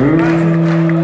Hum.